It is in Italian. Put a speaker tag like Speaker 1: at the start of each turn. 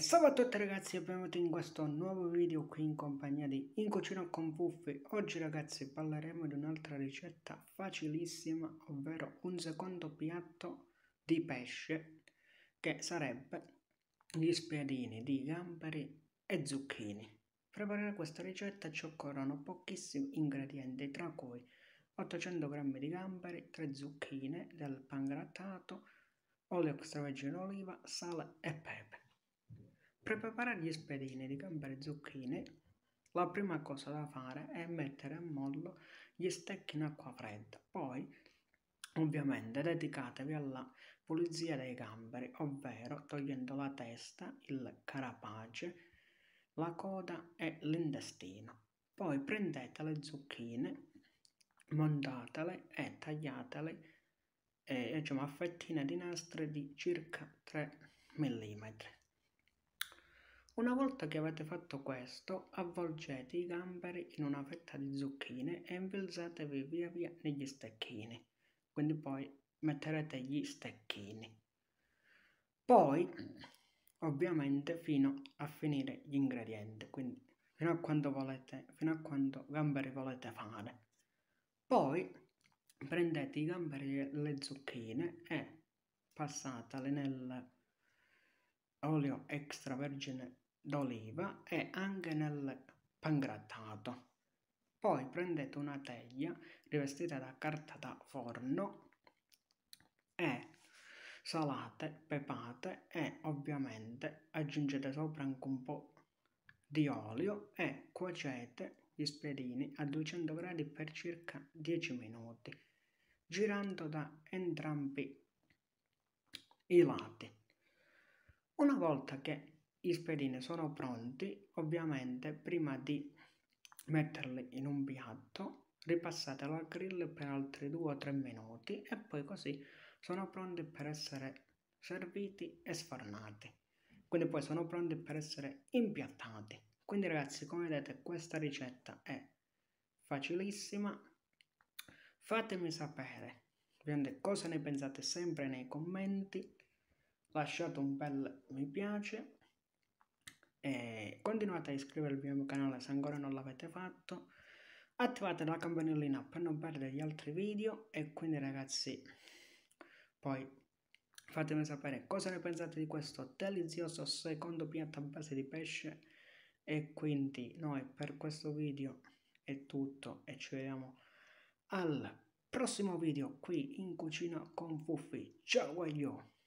Speaker 1: salve a tutti ragazzi e benvenuti in questo nuovo video qui in compagnia di In Cucina con Puffi. Oggi ragazzi parleremo di un'altra ricetta facilissima, ovvero un secondo piatto di pesce che sarebbe gli spiadini di gamberi e zucchini. Per preparare questa ricetta ci occorrono pochissimi ingredienti tra cui 800 g di gamberi, 3 zucchine, del pangrattato, olio extravergine d'oliva, sale e pepe. Per preparare gli spiedini di gamberi e zucchine, la prima cosa da fare è mettere a mollo gli stecchi in acqua fredda. Poi, ovviamente, dedicatevi alla pulizia dei gamberi, ovvero togliendo la testa, il carapace, la coda e l'intestino. Poi prendete le zucchine, montatele e tagliatele eh, diciamo, a fettine di nastri di circa 3 mm. Una volta che avete fatto questo, avvolgete i gamberi in una fetta di zucchine e infilzatevi via via negli stecchini. Quindi poi metterete gli stecchini. Poi, ovviamente, fino a finire gli ingredienti, quindi fino a quando volete, fino a quando gamberi volete fare. Poi prendete i gamberi e le zucchine e passatele nell'olio extravergine d'oliva e anche nel pangrattato. Poi prendete una teglia rivestita da carta da forno e salate, pepate e ovviamente aggiungete sopra anche un po' di olio e cuocete gli spiedini a 200 gradi per circa 10 minuti, girando da entrambi i lati. Una volta che i spiedini sono pronti, ovviamente prima di metterli in un piatto ripassatelo al grill per altri 2 o 3 minuti e poi così sono pronti per essere serviti e sfornati. Quindi poi sono pronti per essere impiattati. Quindi ragazzi, come vedete, questa ricetta è facilissima. Fatemi sapere ovviamente cosa ne pensate sempre nei commenti. Lasciate un bel mi piace e continuate a iscrivervi al mio canale se ancora non l'avete fatto. Attivate la campanellina per non perdere gli altri video e quindi ragazzi poi fatemi sapere cosa ne pensate di questo delizioso secondo piatto a base di pesce. E quindi noi per questo video è tutto e ci vediamo al prossimo video qui in cucina con Fuffi. Ciao guaglio